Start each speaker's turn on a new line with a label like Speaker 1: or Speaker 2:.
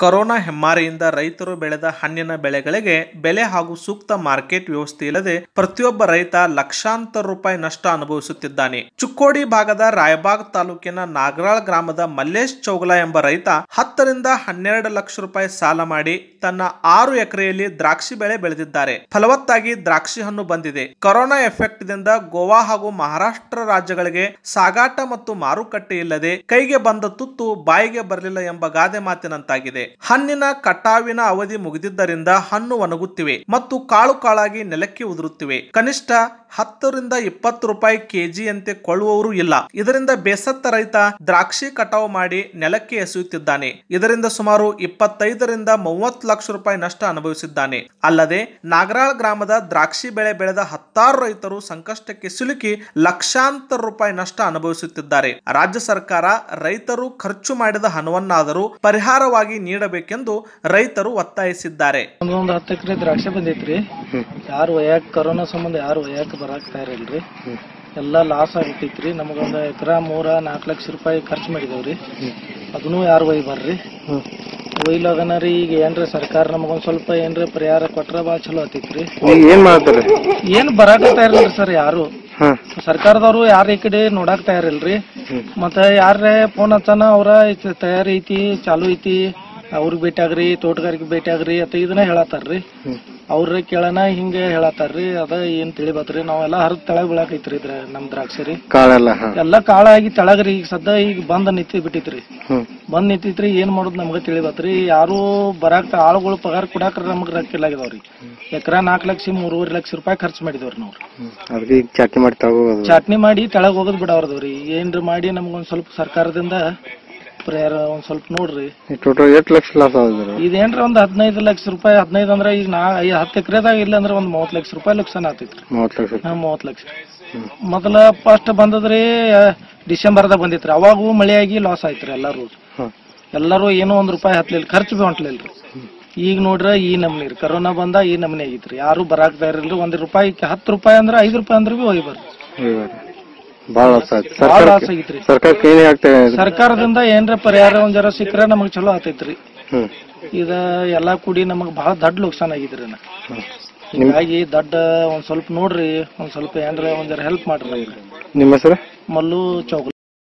Speaker 1: Corona ಹೆಮ್ಮಾರಿಯಿಂದ ರೈತರು ಬೆಳೆದ ಹಣ್ಣಿನ ಬೆಳೆಗಳಿಗೆ ಬೆಲೆ ಹಾಗೂ ಸೂಕ್ತ ಮಾರ್ಕೆಟ್ ವ್ಯವಸ್ಥೆ ಇಲ್ಲದೆ ಪ್ರತಿಯೊಬ್ಬ ರೈತ ಲಕ್ಷಾಂತರ ರೂಪಾಯಿ ನಷ್ಟ ಅನುಭವಿಸುತ್ತಿದ್ದಾನೆ. ಚುಕ್ಕೋಡಿ ಭಾಗದ ರಾಯಬಾಗ್ ತಾಲೂಕಿನ ನಾಗರಾಳ್ ಗ್ರಾಮದ ಮಲ್ಲೇಶ್ ಚೌಗಲ ಎಂಬ ರೈತ ಹತ್ತರಿಂದ ಹನ್ನೆರಡು ಲಕ್ಷ ರೂಪಾಯಿ ಸಾಲ ಮಾಡಿ ತನ್ನ ಆರು ಎಕರೆಯಲ್ಲಿ ದ್ರಾಕ್ಷಿ ಬೆಳೆ ಬೆಳೆದಿದ್ದಾರೆ. ಫಲವತ್ತಾಗಿ ದ್ರಾಕ್ಷಿ ಹಣ್ಣು ಬಂದಿದೆ. ಕೊರೋನಾ ಎಫೆಕ್ಟ್ ದಿಂದ ಗೋವಾ ಹಾಗೂ ಮಹಾರಾಷ್ಟ್ರ ರಾಜ್ಯಗಳಿಗೆ ಸಾಗಾಟ ಮತ್ತು ಮಾರುಕಟ್ಟೆ ಇಲ್ಲದೆ ಕೈಗೆ ಬಂದ ತುತ್ತು ಬಾಯಿಗೆ ಬರಲಿಲ್ಲ ಎಂಬ ಗಾದೆ ಮಾತಿನಂತಾಗಿದೆ. ಹಣ್ಣಿನ ಕಟಾವಿನ ಅವಧಿ ಮುಗಿದಿದ್ದರಿಂದ ಹಣ್ಣು ಒಣಗುತ್ತಿವೆ ಮತ್ತು ಕಾಳು ಕಾಳಾಗಿ ನೆಲಕ್ಕೆ ಉದುರುತ್ತಿವೆ. ಕನಿಷ್ಠ ಹತ್ತರಿಂದ ಇಪ್ಪತ್ತು ರೂಪಾಯಿ ಕೆಜಿಯಂತೆ ಕೊಳ್ಳುವವರು ಇಲ್ಲ. ಇದರಿಂದ ಬೇಸತ್ತ ರೈತ ದ್ರಾಕ್ಷಿ ಕಟಾವು ಮಾಡಿ ನೆಲಕ್ಕೆ ಎಸೆಯುತ್ತಿದ್ದಾನೆ. ಇದರಿಂದ ಸುಮಾರು ಇಪ್ಪತ್ತೈದರಿಂದ ಮೂವತ್ತು ಲಕ್ಷ ರೂಪಾಯಿ ನಷ್ಟ ಅನುಭವಿಸಿದ್ದಾನೆ. ಅಲ್ಲದೆ ನಾಗರಾಳ್ ಗ್ರಾಮದ ದ್ರಾಕ್ಷಿ ಬೆಳೆ ಬೆಳೆದ ಹತ್ತಾರು ರೈತರು ಸಂಕಷ್ಟಕ್ಕೆ ಸಿಲುಕಿ ಲಕ್ಷಾಂತರ ರೂಪಾಯಿ ನಷ್ಟ ಅನುಭವಿಸುತ್ತಿದ್ದಾರೆ. ರಾಜ್ಯ ಸರ್ಕಾರ ರೈತರು ಖರ್ಚು ಮಾಡಿದ ಹಣವನ್ನಾದರೂ ಪರಿಹಾರವಾಗಿ ನೀಡಬೇಕೆಂದು ರೈತರು ಒತ್ತಾಯಿಸಿದ್ದಾರೆ.
Speaker 2: ಒಂದೊಂದು ಹತ್ತು ಎಕರೆ ದ್ರಾಕ್ಷಿ ಬಂದೈತ್ರಿ. ಯಾರು ಒಯ್ಯಾಕ ಕರೋನಾ ಸಂಬಂಧ ಯಾರು ಒಯ್ಯಾಕ ಬರಾಕ್ ತಯಾರಿಲ್ರಿ. ಎಲ್ಲ ಲಾಸ್ ಆಗಿತ್ತೈತ್ರಿ ನಮಗೊಂದು ಎಕರ ಮೂರ ನಾಲ್ಕು ಲಕ್ಷ ರೂಪಾಯಿ ಖರ್ಚು ಮಾಡಿದೇವ್ರಿ. ಅದನ್ನು ಯಾರು ವೈ ಬರ್ರಿ. ರೀ ಈಗ ಏನ್ರಿ ಸರ್ಕಾರ ನಮಗೊಂದ್ ಸ್ವಲ್ಪ ಏನ್ರಿ ಪರಿಹಾರ ಕೊಟ್ರ ಭಾಳ ಚಲೋ ಆತೈತ್ರಿ.
Speaker 3: ಏನ್ ಮಾಡ್ತಾರೆ?
Speaker 2: ಏನ್ ಬರಾಕ ತಯಾರಿಲ್ರಿ ಸರ್ ಯಾರು. ಸರ್ಕಾರದವರು ಯಾರ ಈ ಕಡೆ ನೋಡಾಕ್ ತಯಾರಿಲ್ರಿ. ಮತ್ತೆ ಯಾರೇ ಫೋನ್ ಹಚ್ಚಾನ ಅವ್ರ ತಯಾರಿ ಐತಿ ಚಾಲು ಐತಿ. ಅವ್ರಿಗೆ ಭೇಟಿಯಾಗ್ರಿ ತೋಟಗಾರಿಕೆ ಭೇಟಿಯಾಗ್ರಿ ಅಂತ ಇದನ್ನ ಹೇಳತ್ತಾರ್ರಿ. ಅವ್ರ ಕೇಳನ ಹಿಂಗ ಹೇಳತ್ತಾರ್ರಿ. ಅದ ಏನ್ ತಿಳಿಬತ್ರಿ ನಾವೆಲ್ಲ ಹರಿದ್ ತೆಳಗ್ ಬೀಳಾಕೈತ್ರಿ ಇದ್ರ ನಮ್ ದ್ರಾಕ್ಷಿ ರೀ
Speaker 3: ಕಾಳೆಲ್ಲ ಹಾ.
Speaker 2: ಎಲ್ಲಾ ಕಾಳಾಗಿ ತಳಗ್ರಿ. ಈಗ ಸದ್ದ ಈಗ ಬಂದ್ ನಿಂತಿ ಬಿಟ್ಟಿತ್ರಿ. ಬಂದ್ ನಿಂತಿತ್ರಿ ಏನ್ ಮಾಡೋದ್ ನಮ್ಗ ತಿಳಿಬತ್ರಿ ಯಾರು ಬರಾಕ ಆಳುಗಳು ಪಗಾರ ಕೊಡಾಕ ನಮಗ್ ರೊಕ್ಕ ಇಲ್ಲಾಗಿದಾವ್ರಿ. ಎಕರ ನಾಲ್ಕ್ ಲಕ್ಷ ಮೂರುವರೆ ಲಕ್ಷ ರೂಪಾಯಿ ಖರ್ಚು ಮಾಡಿದವ್ರಿ ನಾವ್ರಿ.
Speaker 3: ಚಾಟ್ನಿ ಮಾಡಿ
Speaker 2: ಚಾಟ್ನಿ ಮಾಡಿ ತೆಳಗ್ ಹೋಗೋದ್ ಬಿಡವ್ರದವ್ರಿ. ಏನ್ರಿ ಮಾಡಿ ನಮ್ಗೊಂದ್ ಸ್ವಲ್ಪ ಸರ್ಕಾರದಿಂದ ಪರಿಹಾರ ಒಂದ್ ಸ್ವಲ್ಪ ನೋಡ್ರಿ.
Speaker 3: ಟೋಟಲ್ ಎಷ್ಟು ಲಕ್ಷ ಲಾಸ್
Speaker 2: ಇದೇನ್ರಿ ಒಂದ್ ಹದಿನೈದು ಲಕ್ಷ ರೂಪಾಯಿ ಹದಿನೈದು ಅಂದ್ರೆ ಈಗ ನಾ ಐ- ಹತ್ತ್ ಎಕರೆದಾಗ ಇಲ್ಲ ಅಂದ್ರೆ ಒಂದ್ ಮೂವತ್ ಲಕ್ಷ ರೂಪಾಯಿ ಲಕ್ಷಣ ಆತೈತ್ರಿ
Speaker 3: ಮೂವತ್ತು ಲಕ್ಷ.
Speaker 2: ಹಾ ಮೂವತ್ ಲಕ್ಷ. ಮೊದಲ ಫಸ್ಟ್ ಬಂದದ್ರಿ ಡಿಸೆಂಬರ್ದಾಗ ಬಂದಿತ್ರಿ ಅವಾಗೂ ಮಳೆಯಾಗಿ ಲಾಸ್ ಆಯ್ತ್ರಿ ಎಲ್ಲಾರು. ಎಲ್ಲರೂ ಏನೋ ಒಂದ್ ರೂಪಾಯಿ ಹತ್ಲಿಲ್ಲ ಖರ್ಚು ಬಿ ಹೊಂಟ್ಲಿಲ್ರಿ ಈಗ ನೋಡ್ರ ಈ ನಮ್ನಿ ರೀ. ಕರೋನಾ ಬಂದ ಈ ನಮ್ನಿ ಆಗಿತ್ರಿ ಯಾರು ಬರಾಕ್ ತಯಾರಿಲ್ರಿ ಒಂದ್ ರೂಪಾಯಿ ಹತ್ತು ರೂಪಾಯಿ ಅಂದ್ರ ಐದು ರೂಪಾಯಿ ಅಂದ್ರ ಬಿ ಹೋಗಿ ಬರ್ರಿ
Speaker 3: ಇವಾಗ ಭಾಳ ಲಾಸ್ ಆಯ್ತು
Speaker 2: ಭಾಳ
Speaker 3: ಸರ್ಕಾರ
Speaker 2: ಲಾಸ್ ಆಗೈತ್ರಿ.
Speaker 3: ಸರ್ಕಾರಕ್ಕೆ ಏನೇ ಆಗ್ತಾ ಇದೆ
Speaker 2: ಸರ್ಕಾರದಿಂದ ಏನ್ರ ಪರಿಹಾರ ಒಂದ್ ಜರ ಸಿಕ್ಕ್ರ ನಮಗ್ ಚಲೋ ಆತೈತ್ರಿ.
Speaker 3: ಹ್ಮ್.
Speaker 2: ಇದ ಎಲ್ಲಾ ಕೂಡಿ ನಮಗ್ ಬಹಳ ದೊಡ್ಡ ನುಕ್ಸಾನ್ ಆಗಿದ್ರಿ ನಾ. ಹಿಂಗಾಗಿ ದೊಡ್ಡ ಒಂದ್ ಸ್ವಲ್ಪ ನೋಡ್ರಿ ಒಂದ್ ಸ್ವಲ್ಪ ಏನ್ರ ಒಂದ್ ಜರ ಹೆಲ್ಪ್ ಮಾಡ್ರಿ.
Speaker 3: ನಿಮ್ಮ ಹೆಸರು?
Speaker 2: ಮಲ್ಲು ಚೌಗಲ